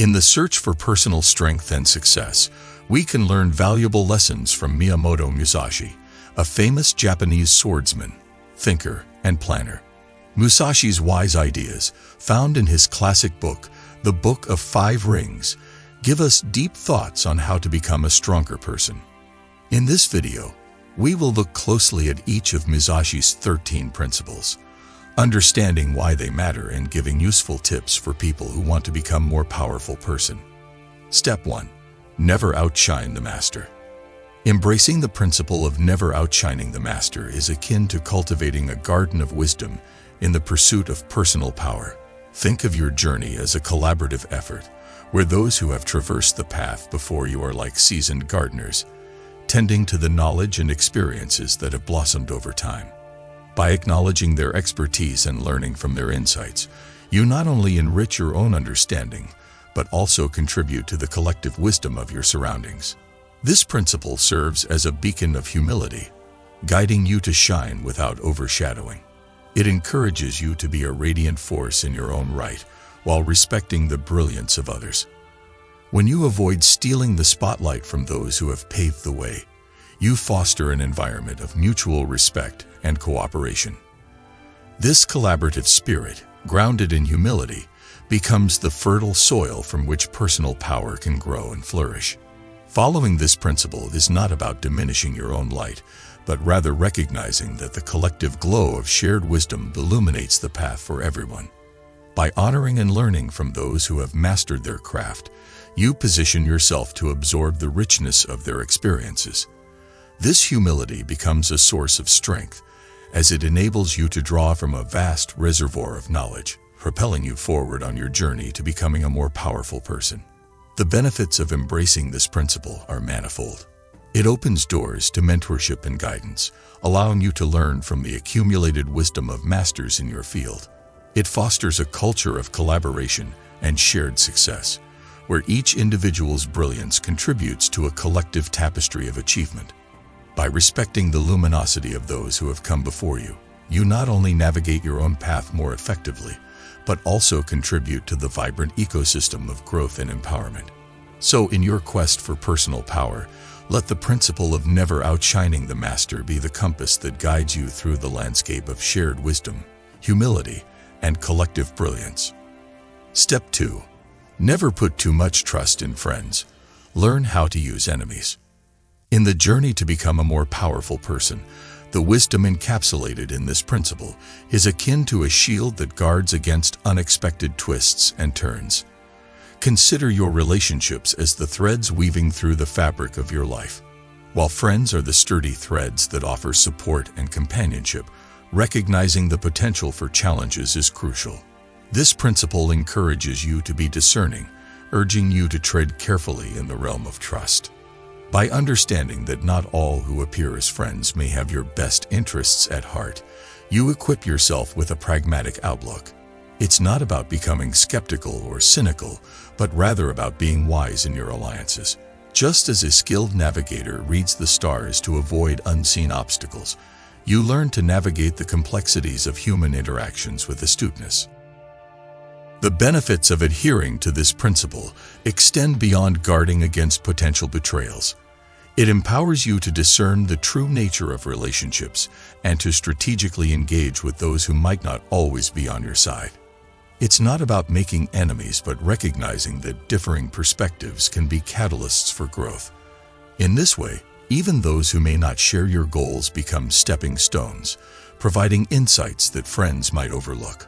In the search for personal strength and success, we can learn valuable lessons from Miyamoto Musashi, a famous Japanese swordsman, thinker, and planner. Musashi's wise ideas, found in his classic book, The Book of Five Rings, give us deep thoughts on how to become a stronger person. In this video, we will look closely at each of Musashi's 13 principles, understanding why they matter and giving useful tips for people who want to become more powerful person. Step 1. Never outshine the master. Embracing the principle of never outshining the master is akin to cultivating a garden of wisdom in the pursuit of personal power. Think of your journey as a collaborative effort, where those who have traversed the path before you are like seasoned gardeners, tending to the knowledge and experiences that have blossomed over time. By acknowledging their expertise and learning from their insights, you not only enrich your own understanding, but also contribute to the collective wisdom of your surroundings. This principle serves as a beacon of humility, guiding you to shine without overshadowing. It encourages you to be a radiant force in your own right, while respecting the brilliance of others. When you avoid stealing the spotlight from those who have paved the way, you foster an environment of mutual respect and cooperation. This collaborative spirit, grounded in humility, becomes the fertile soil from which personal power can grow and flourish. Following this principle is not about diminishing your own light, but rather recognizing that the collective glow of shared wisdom illuminates the path for everyone. By honoring and learning from those who have mastered their craft, you position yourself to absorb the richness of their experiences. This humility becomes a source of strength, as it enables you to draw from a vast reservoir of knowledge, propelling you forward on your journey to becoming a more powerful person. The benefits of embracing this principle are manifold. It opens doors to mentorship and guidance, allowing you to learn from the accumulated wisdom of masters in your field. It fosters a culture of collaboration and shared success, where each individual's brilliance contributes to a collective tapestry of achievement. By respecting the luminosity of those who have come before you, you not only navigate your own path more effectively, but also contribute to the vibrant ecosystem of growth and empowerment. So in your quest for personal power, let the principle of never outshining the master be the compass that guides you through the landscape of shared wisdom, humility, and collective brilliance. Step 2. Never put too much trust in friends. Learn how to use enemies. In the journey to become a more powerful person, the wisdom encapsulated in this principle is akin to a shield that guards against unexpected twists and turns. Consider your relationships as the threads weaving through the fabric of your life. While friends are the sturdy threads that offer support and companionship, recognizing the potential for challenges is crucial. This principle encourages you to be discerning, urging you to tread carefully in the realm of trust. By understanding that not all who appear as friends may have your best interests at heart, you equip yourself with a pragmatic outlook. It's not about becoming skeptical or cynical, but rather about being wise in your alliances. Just as a skilled navigator reads the stars to avoid unseen obstacles, you learn to navigate the complexities of human interactions with astuteness. The benefits of adhering to this principle extend beyond guarding against potential betrayals. It empowers you to discern the true nature of relationships and to strategically engage with those who might not always be on your side. It's not about making enemies but recognizing that differing perspectives can be catalysts for growth. In this way, even those who may not share your goals become stepping stones, providing insights that friends might overlook.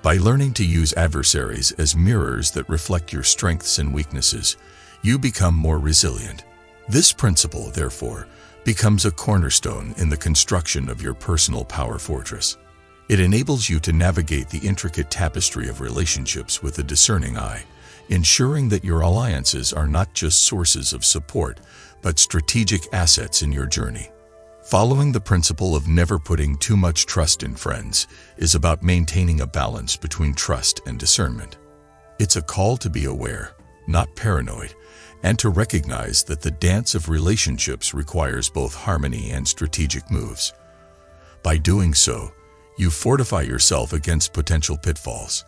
By learning to use adversaries as mirrors that reflect your strengths and weaknesses, you become more resilient. This principle, therefore, becomes a cornerstone in the construction of your personal power fortress. It enables you to navigate the intricate tapestry of relationships with a discerning eye, ensuring that your alliances are not just sources of support, but strategic assets in your journey. Following the principle of never putting too much trust in friends is about maintaining a balance between trust and discernment. It's a call to be aware, not paranoid, and to recognize that the dance of relationships requires both harmony and strategic moves. By doing so, you fortify yourself against potential pitfalls.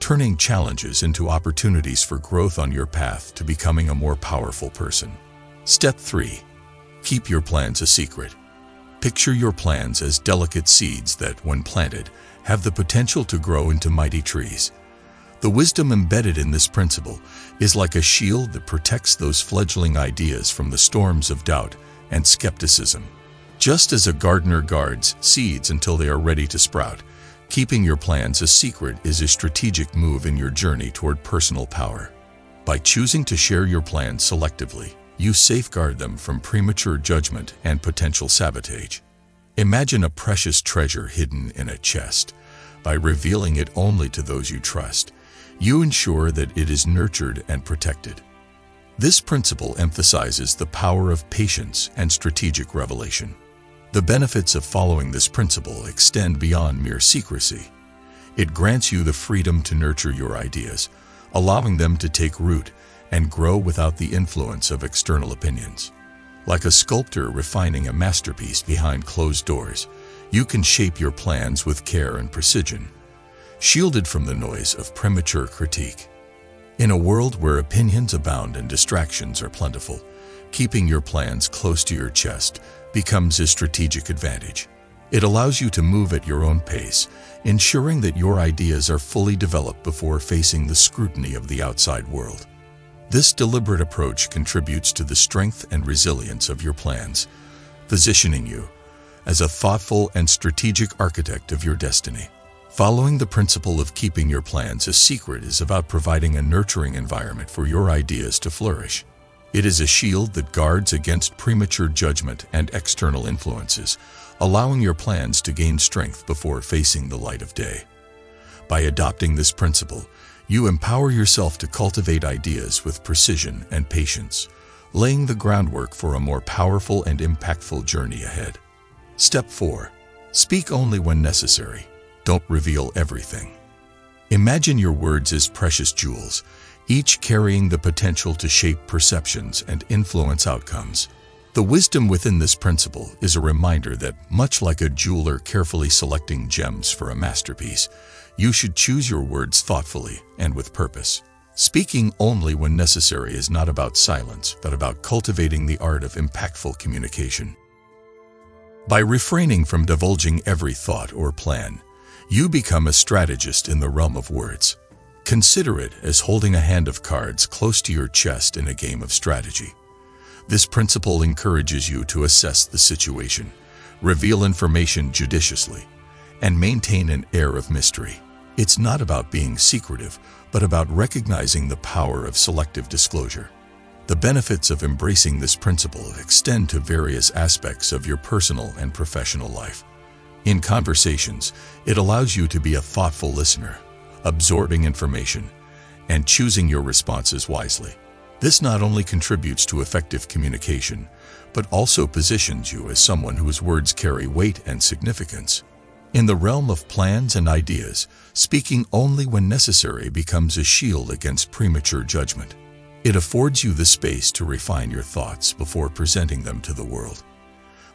turning challenges into opportunities for growth on your path to becoming a more powerful person. Step 3. Keep your plans a secret. Picture your plans as delicate seeds that, when planted, have the potential to grow into mighty trees. The wisdom embedded in this principle is like a shield that protects those fledgling ideas from the storms of doubt and skepticism. Just as a gardener guards seeds until they are ready to sprout, keeping your plans a secret is a strategic move in your journey toward personal power. By choosing to share your plans selectively, you safeguard them from premature judgment and potential sabotage. Imagine a precious treasure hidden in a chest. By revealing it only to those you trust, you ensure that it is nurtured and protected. This principle emphasizes the power of patience and strategic revelation. The benefits of following this principle extend beyond mere secrecy. It grants you the freedom to nurture your ideas, allowing them to take root and grow without the influence of external opinions. Like a sculptor refining a masterpiece behind closed doors, you can shape your plans with care and precision, shielded from the noise of premature critique. In a world where opinions abound and distractions are plentiful, keeping your plans close to your chest becomes a strategic advantage. It allows you to move at your own pace, ensuring that your ideas are fully developed before facing the scrutiny of the outside world. This deliberate approach contributes to the strength and resilience of your plans, positioning you as a thoughtful and strategic architect of your destiny. Following the principle of keeping your plans a secret is about providing a nurturing environment for your ideas to flourish. It is a shield that guards against premature judgment and external influences, allowing your plans to gain strength before facing the light of day. By adopting this principle, you empower yourself to cultivate ideas with precision and patience, laying the groundwork for a more powerful and impactful journey ahead. Step 4. Speak only when necessary don't reveal everything. Imagine your words as precious jewels, each carrying the potential to shape perceptions and influence outcomes. The wisdom within this principle is a reminder that, much like a jeweler carefully selecting gems for a masterpiece, you should choose your words thoughtfully and with purpose. Speaking only when necessary is not about silence, but about cultivating the art of impactful communication. By refraining from divulging every thought or plan, you become a strategist in the realm of words. Consider it as holding a hand of cards close to your chest in a game of strategy. This principle encourages you to assess the situation, reveal information judiciously, and maintain an air of mystery. It's not about being secretive, but about recognizing the power of selective disclosure. The benefits of embracing this principle extend to various aspects of your personal and professional life. In conversations, it allows you to be a thoughtful listener, absorbing information, and choosing your responses wisely. This not only contributes to effective communication, but also positions you as someone whose words carry weight and significance. In the realm of plans and ideas, speaking only when necessary becomes a shield against premature judgment. It affords you the space to refine your thoughts before presenting them to the world.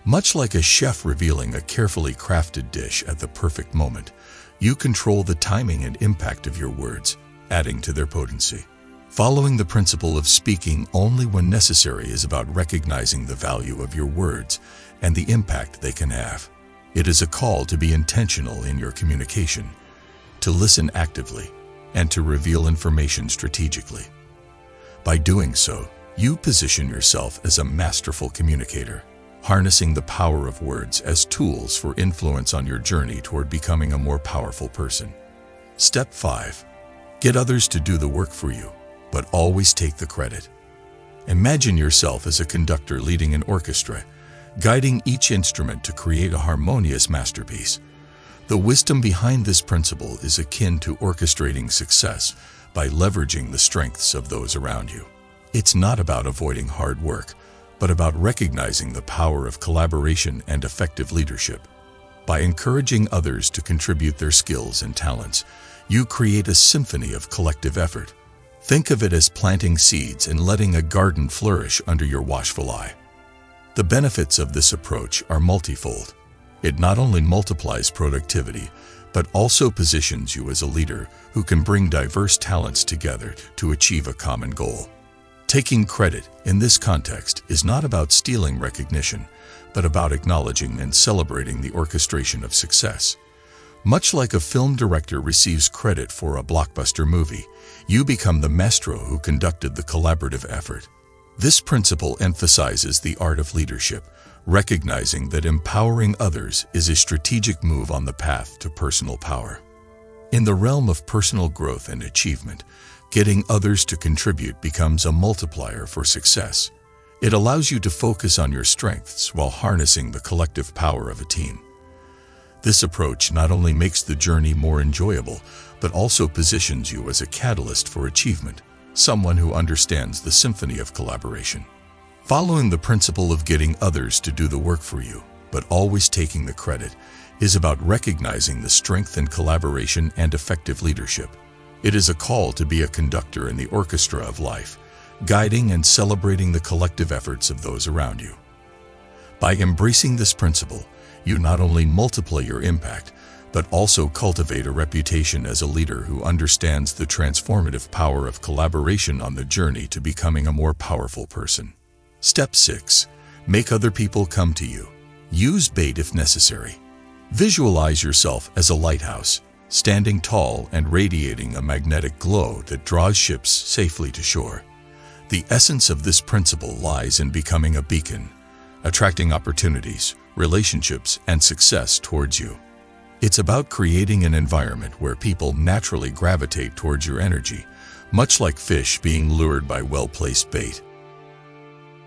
Much like a chef revealing a carefully crafted dish at the perfect moment, you control the timing and impact of your words, adding to their potency. Following the principle of speaking only when necessary is about recognizing the value of your words and the impact they can have. It is a call to be intentional in your communication, to listen actively, and to reveal information strategically. By doing so, you position yourself as a masterful communicator harnessing the power of words as tools for influence on your journey toward becoming a more powerful person. Step 5. Get others to do the work for you, but always take the credit. Imagine yourself as a conductor leading an orchestra, guiding each instrument to create a harmonious masterpiece. The wisdom behind this principle is akin to orchestrating success by leveraging the strengths of those around you. It's not about avoiding hard work, but about recognizing the power of collaboration and effective leadership. By encouraging others to contribute their skills and talents, you create a symphony of collective effort. Think of it as planting seeds and letting a garden flourish under your watchful eye. The benefits of this approach are multifold. It not only multiplies productivity, but also positions you as a leader who can bring diverse talents together to achieve a common goal. Taking credit in this context is not about stealing recognition, but about acknowledging and celebrating the orchestration of success. Much like a film director receives credit for a blockbuster movie, you become the maestro who conducted the collaborative effort. This principle emphasizes the art of leadership, recognizing that empowering others is a strategic move on the path to personal power. In the realm of personal growth and achievement, getting others to contribute becomes a multiplier for success. It allows you to focus on your strengths while harnessing the collective power of a team. This approach not only makes the journey more enjoyable, but also positions you as a catalyst for achievement, someone who understands the symphony of collaboration. Following the principle of getting others to do the work for you, but always taking the credit, is about recognizing the strength in collaboration and effective leadership. It is a call to be a conductor in the orchestra of life, guiding and celebrating the collective efforts of those around you. By embracing this principle, you not only multiply your impact, but also cultivate a reputation as a leader who understands the transformative power of collaboration on the journey to becoming a more powerful person. Step 6. Make other people come to you. Use bait if necessary. Visualize yourself as a lighthouse, standing tall and radiating a magnetic glow that draws ships safely to shore. The essence of this principle lies in becoming a beacon, attracting opportunities, relationships, and success towards you. It's about creating an environment where people naturally gravitate towards your energy, much like fish being lured by well-placed bait.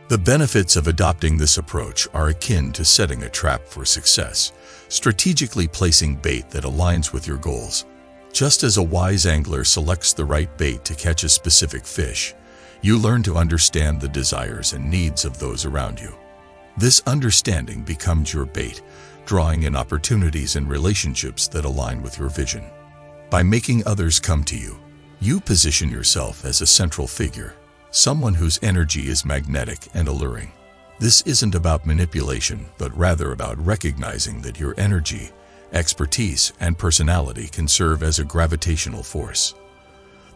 The benefits of adopting this approach are akin to setting a trap for success, strategically placing bait that aligns with your goals. Just as a wise angler selects the right bait to catch a specific fish, you learn to understand the desires and needs of those around you. This understanding becomes your bait, drawing in opportunities and relationships that align with your vision. By making others come to you, you position yourself as a central figure, someone whose energy is magnetic and alluring. This isn't about manipulation, but rather about recognizing that your energy, expertise, and personality can serve as a gravitational force.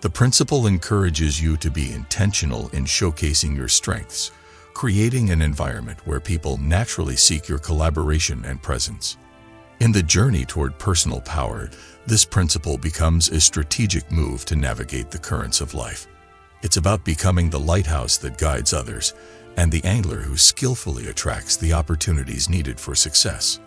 The principle encourages you to be intentional in showcasing your strengths, creating an environment where people naturally seek your collaboration and presence. In the journey toward personal power, this principle becomes a strategic move to navigate the currents of life. It's about becoming the lighthouse that guides others and the angler who skillfully attracts the opportunities needed for success.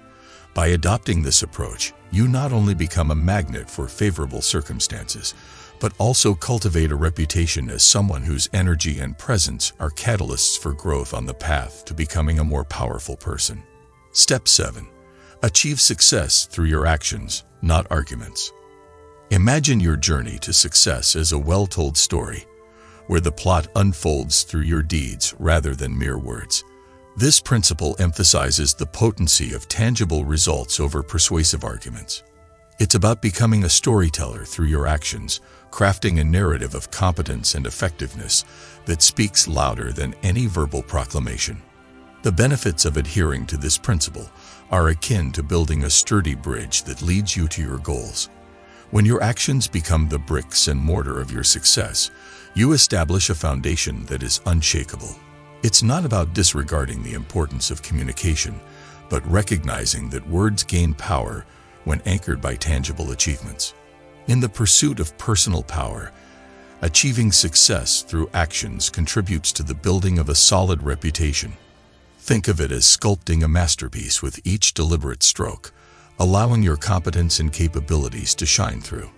By adopting this approach, you not only become a magnet for favorable circumstances, but also cultivate a reputation as someone whose energy and presence are catalysts for growth on the path to becoming a more powerful person. Step 7. Achieve success through your actions, not arguments. Imagine your journey to success as a well-told story, where the plot unfolds through your deeds rather than mere words. This principle emphasizes the potency of tangible results over persuasive arguments. It's about becoming a storyteller through your actions, crafting a narrative of competence and effectiveness that speaks louder than any verbal proclamation. The benefits of adhering to this principle are akin to building a sturdy bridge that leads you to your goals. When your actions become the bricks and mortar of your success, you establish a foundation that is unshakable. It's not about disregarding the importance of communication, but recognizing that words gain power when anchored by tangible achievements. In the pursuit of personal power, achieving success through actions contributes to the building of a solid reputation. Think of it as sculpting a masterpiece with each deliberate stroke, allowing your competence and capabilities to shine through.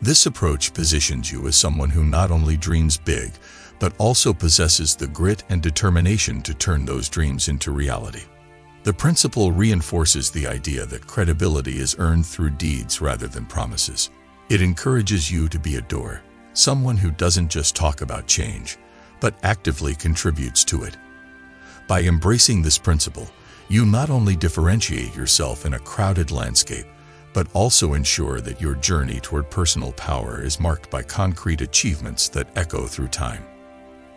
This approach positions you as someone who not only dreams big, but also possesses the grit and determination to turn those dreams into reality. The principle reinforces the idea that credibility is earned through deeds rather than promises. It encourages you to be a doer, someone who doesn't just talk about change, but actively contributes to it. By embracing this principle, you not only differentiate yourself in a crowded landscape, but also ensure that your journey toward personal power is marked by concrete achievements that echo through time.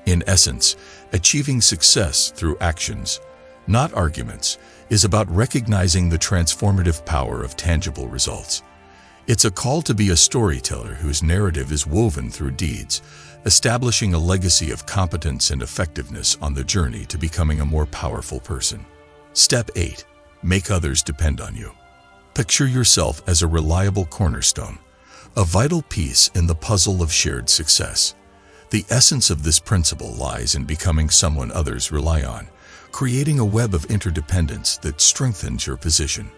In essence, achieving success through actions, not arguments, is about recognizing the transformative power of tangible results. It's a call to be a storyteller whose narrative is woven through deeds, establishing a legacy of competence and effectiveness on the journey to becoming a more powerful person. Step 8. Make others depend on you. Picture yourself as a reliable cornerstone, a vital piece in the puzzle of shared success. The essence of this principle lies in becoming someone others rely on, creating a web of interdependence that strengthens your position.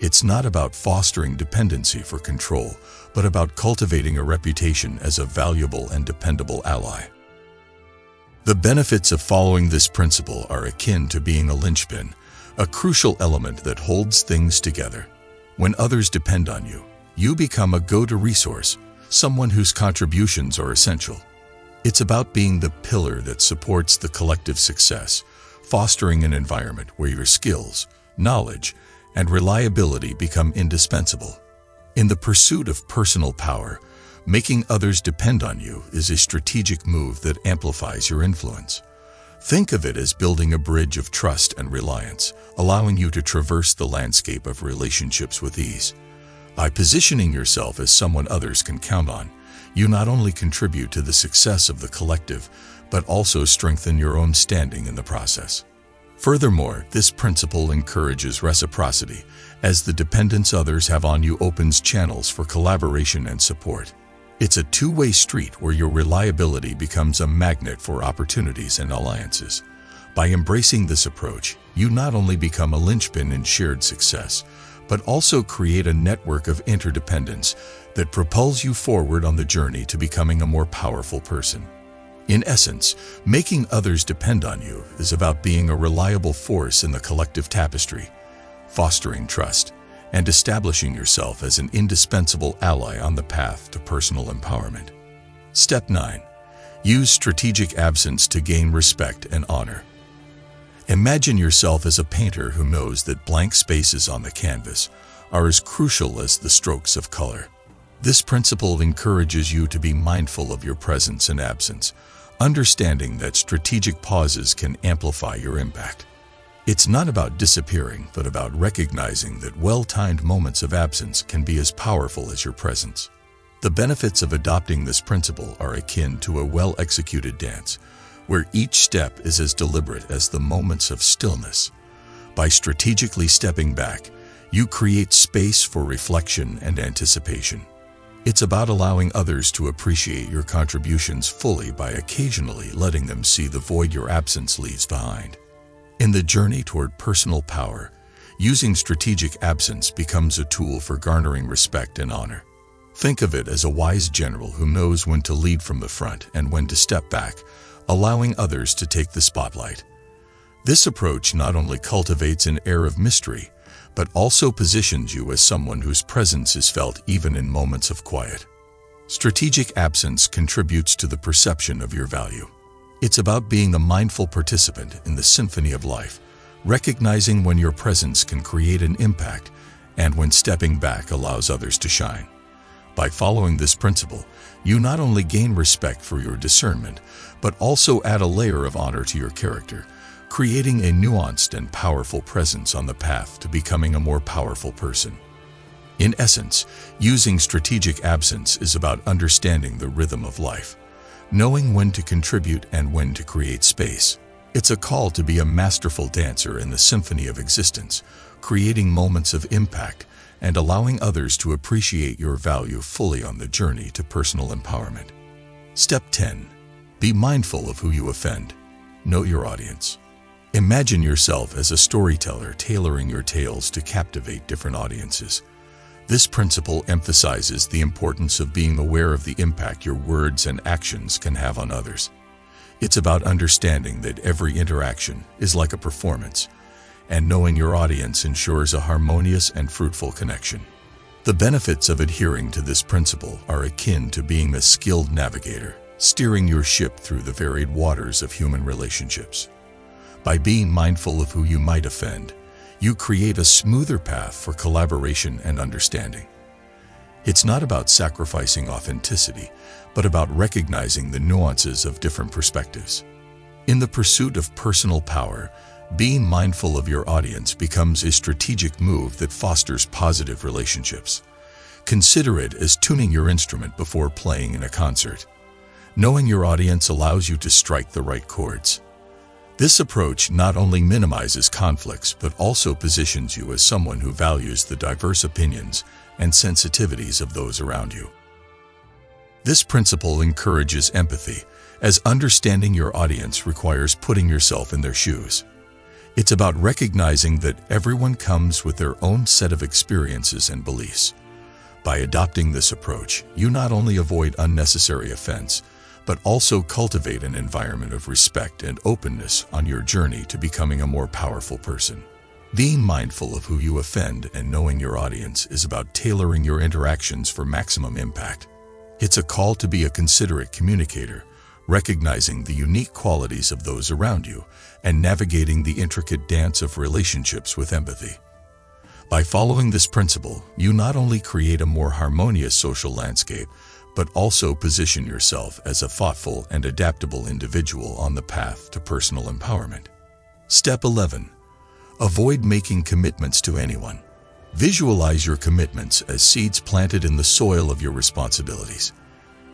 It's not about fostering dependency for control, but about cultivating a reputation as a valuable and dependable ally. The benefits of following this principle are akin to being a linchpin, a crucial element that holds things together. When others depend on you, you become a go-to resource, someone whose contributions are essential. It's about being the pillar that supports the collective success, fostering an environment where your skills, knowledge, and reliability become indispensable. In the pursuit of personal power, making others depend on you is a strategic move that amplifies your influence. Think of it as building a bridge of trust and reliance, allowing you to traverse the landscape of relationships with ease. By positioning yourself as someone others can count on, you not only contribute to the success of the collective, but also strengthen your own standing in the process. Furthermore, this principle encourages reciprocity, as the dependence others have on you opens channels for collaboration and support. It's a two-way street where your reliability becomes a magnet for opportunities and alliances. By embracing this approach, you not only become a linchpin in shared success, but also create a network of interdependence that propels you forward on the journey to becoming a more powerful person. In essence, making others depend on you is about being a reliable force in the collective tapestry, fostering trust, and establishing yourself as an indispensable ally on the path to personal empowerment. Step 9. Use strategic absence to gain respect and honor. Imagine yourself as a painter who knows that blank spaces on the canvas are as crucial as the strokes of color. This principle encourages you to be mindful of your presence and absence, understanding that strategic pauses can amplify your impact. It's not about disappearing, but about recognizing that well-timed moments of absence can be as powerful as your presence. The benefits of adopting this principle are akin to a well-executed dance, where each step is as deliberate as the moments of stillness. By strategically stepping back, you create space for reflection and anticipation. It's about allowing others to appreciate your contributions fully by occasionally letting them see the void your absence leaves behind. In the journey toward personal power, using strategic absence becomes a tool for garnering respect and honor. Think of it as a wise general who knows when to lead from the front and when to step back, allowing others to take the spotlight. This approach not only cultivates an air of mystery, but also positions you as someone whose presence is felt even in moments of quiet. Strategic absence contributes to the perception of your value. It's about being the mindful participant in the symphony of life, recognizing when your presence can create an impact and when stepping back allows others to shine. By following this principle, you not only gain respect for your discernment, but also add a layer of honor to your character, creating a nuanced and powerful presence on the path to becoming a more powerful person. In essence, using strategic absence is about understanding the rhythm of life, knowing when to contribute and when to create space. It's a call to be a masterful dancer in the symphony of existence, creating moments of impact and allowing others to appreciate your value fully on the journey to personal empowerment. Step 10. Be mindful of who you offend. Know your audience. Imagine yourself as a storyteller tailoring your tales to captivate different audiences. This principle emphasizes the importance of being aware of the impact your words and actions can have on others. It's about understanding that every interaction is like a performance, and knowing your audience ensures a harmonious and fruitful connection. The benefits of adhering to this principle are akin to being a skilled navigator, steering your ship through the varied waters of human relationships. By being mindful of who you might offend, you create a smoother path for collaboration and understanding. It's not about sacrificing authenticity, but about recognizing the nuances of different perspectives. In the pursuit of personal power, being mindful of your audience becomes a strategic move that fosters positive relationships. Consider it as tuning your instrument before playing in a concert. Knowing your audience allows you to strike the right chords. This approach not only minimizes conflicts but also positions you as someone who values the diverse opinions and sensitivities of those around you. This principle encourages empathy, as understanding your audience requires putting yourself in their shoes. It's about recognizing that everyone comes with their own set of experiences and beliefs. By adopting this approach, you not only avoid unnecessary offense, but also cultivate an environment of respect and openness on your journey to becoming a more powerful person. Being mindful of who you offend and knowing your audience is about tailoring your interactions for maximum impact. It's a call to be a considerate communicator, recognizing the unique qualities of those around you and navigating the intricate dance of relationships with empathy. By following this principle, you not only create a more harmonious social landscape, but also position yourself as a thoughtful and adaptable individual on the path to personal empowerment. Step 11. Avoid making commitments to anyone. Visualize your commitments as seeds planted in the soil of your responsibilities.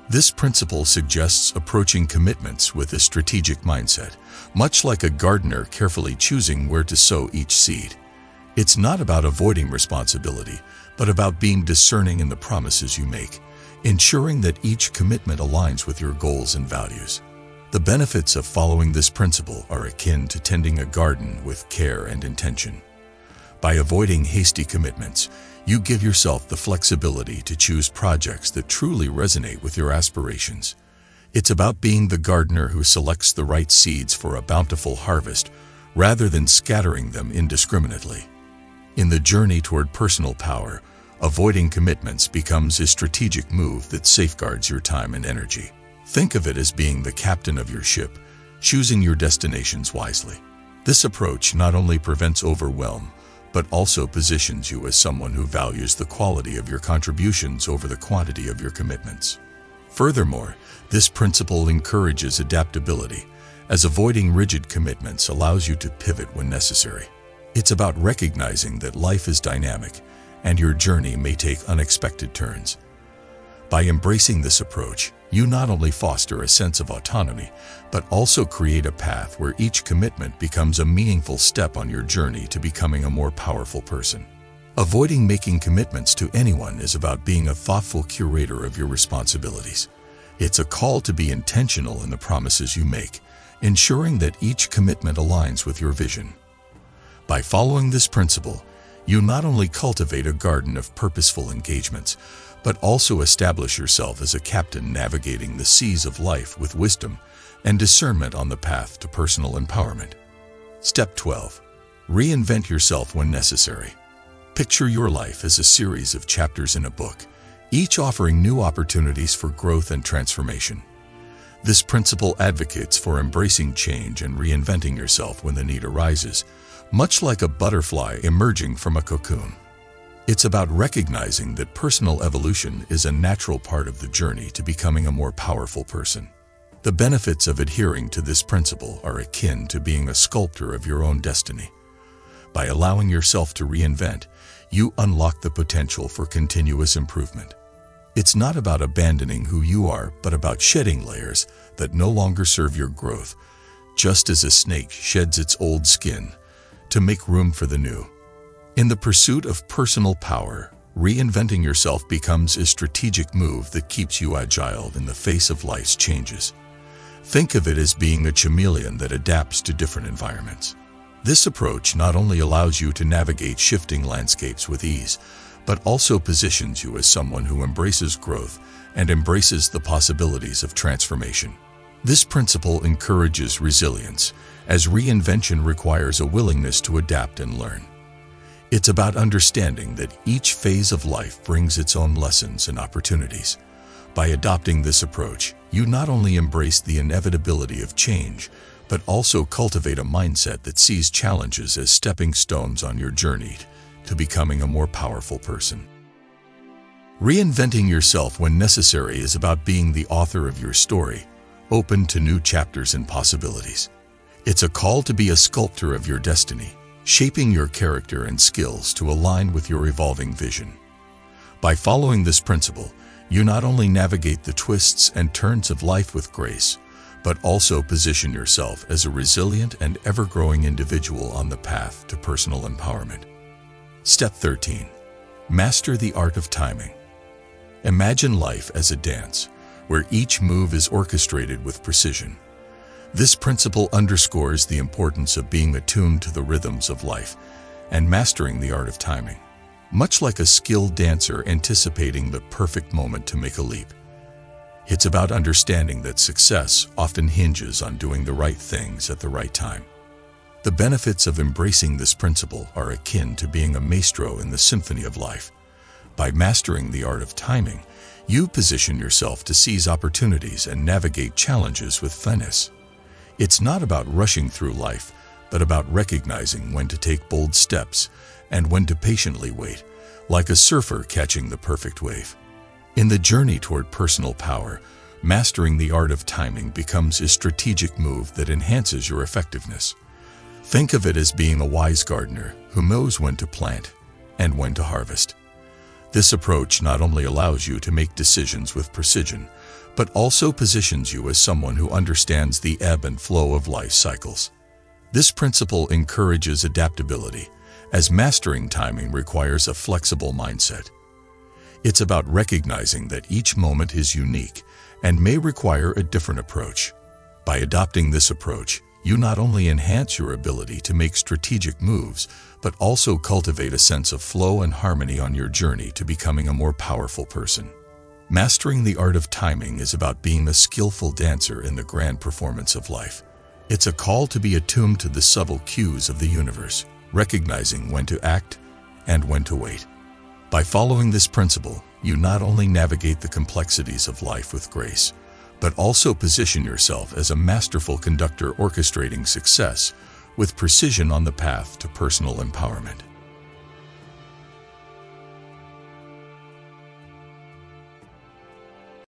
This principle suggests approaching commitments with a strategic mindset, much like a gardener carefully choosing where to sow each seed. It's not about avoiding responsibility, but about being discerning in the promises you make, ensuring that each commitment aligns with your goals and values. The benefits of following this principle are akin to tending a garden with care and intention. By avoiding hasty commitments, you give yourself the flexibility to choose projects that truly resonate with your aspirations. It's about being the gardener who selects the right seeds for a bountiful harvest rather than scattering them indiscriminately. In the journey toward personal power, avoiding commitments becomes a strategic move that safeguards your time and energy. Think of it as being the captain of your ship, choosing your destinations wisely. This approach not only prevents overwhelm, but also positions you as someone who values the quality of your contributions over the quantity of your commitments. Furthermore, this principle encourages adaptability, as avoiding rigid commitments allows you to pivot when necessary. It's about recognizing that life is dynamic and your journey may take unexpected turns. By embracing this approach, you not only foster a sense of autonomy, but also create a path where each commitment becomes a meaningful step on your journey to becoming a more powerful person. Avoiding making commitments to anyone is about being a thoughtful curator of your responsibilities. It's a call to be intentional in the promises you make, ensuring that each commitment aligns with your vision. By following this principle, you not only cultivate a garden of purposeful engagements, but also establish yourself as a captain navigating the seas of life with wisdom and discernment on the path to personal empowerment. Step 12. Reinvent yourself when necessary. Picture your life as a series of chapters in a book, each offering new opportunities for growth and transformation. This principle advocates for embracing change and reinventing yourself when the need arises, much like a butterfly emerging from a cocoon. It's about recognizing that personal evolution is a natural part of the journey to becoming a more powerful person. The benefits of adhering to this principle are akin to being a sculptor of your own destiny. By allowing yourself to reinvent, you unlock the potential for continuous improvement. It's not about abandoning who you are, but about shedding layers that no longer serve your growth, just as a snake sheds its old skin to make room for the new. In the pursuit of personal power, reinventing yourself becomes a strategic move that keeps you agile in the face of life's changes. Think of it as being a chameleon that adapts to different environments. This approach not only allows you to navigate shifting landscapes with ease, but also positions you as someone who embraces growth and embraces the possibilities of transformation. This principle encourages resilience, as reinvention requires a willingness to adapt and learn. It's about understanding that each phase of life brings its own lessons and opportunities. By adopting this approach, you not only embrace the inevitability of change, but also cultivate a mindset that sees challenges as stepping stones on your journey to becoming a more powerful person. Reinventing yourself when necessary is about being the author of your story, open to new chapters and possibilities. It's a call to be a sculptor of your destiny, shaping your character and skills to align with your evolving vision. By following this principle, you not only navigate the twists and turns of life with grace, but also position yourself as a resilient and ever-growing individual on the path to personal empowerment. Step 13. Master the art of timing. Imagine life as a dance, where each move is orchestrated with precision. This principle underscores the importance of being attuned to the rhythms of life and mastering the art of timing. Much like a skilled dancer anticipating the perfect moment to make a leap, it's about understanding that success often hinges on doing the right things at the right time. The benefits of embracing this principle are akin to being a maestro in the symphony of life. By mastering the art of timing, you position yourself to seize opportunities and navigate challenges with finesse. It's not about rushing through life, but about recognizing when to take bold steps and when to patiently wait, like a surfer catching the perfect wave. In the journey toward personal power, mastering the art of timing becomes a strategic move that enhances your effectiveness. Think of it as being a wise gardener who knows when to plant and when to harvest. This approach not only allows you to make decisions with precision, but also positions you as someone who understands the ebb and flow of life cycles. This principle encourages adaptability, as mastering timing requires a flexible mindset. It's about recognizing that each moment is unique and may require a different approach. By adopting this approach, you not only enhance your ability to make strategic moves, but also cultivate a sense of flow and harmony on your journey to becoming a more powerful person. Mastering the art of timing is about being a skillful dancer in the grand performance of life. It's a call to be attuned to the subtle cues of the universe, recognizing when to act and when to wait. By following this principle, you not only navigate the complexities of life with grace, but also position yourself as a masterful conductor orchestrating success with precision on the path to personal empowerment.